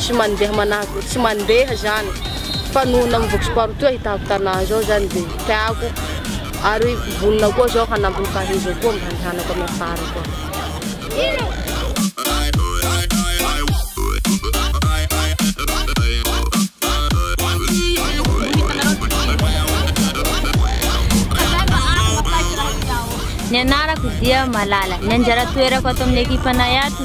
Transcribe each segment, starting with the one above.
tsy mandeha manako tsy mandeha zany fa noho na mivox par tout ahitako tanà zao zany de tiako ary vonona koa zao hanampy ny fahaizako koa mba handehanako amin'ny afara koa Ny anarako dia Malala. Ny anjara toerako ato amin'ny ekipanay ato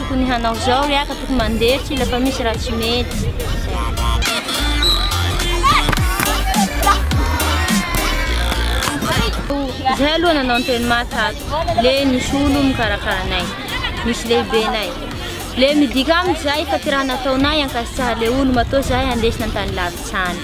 Tokony hanao izao ry aka, tokony mandeha ry sila fa misy raha tsy mety. Izay aloha nanao ny teny maty ato, le nisy olo mikarakara anay, nisy lehibenay. Le midika amiko izay fa ty raha nataonay ankasitraha le olo matoa zahay handesina an-tany lavitra any.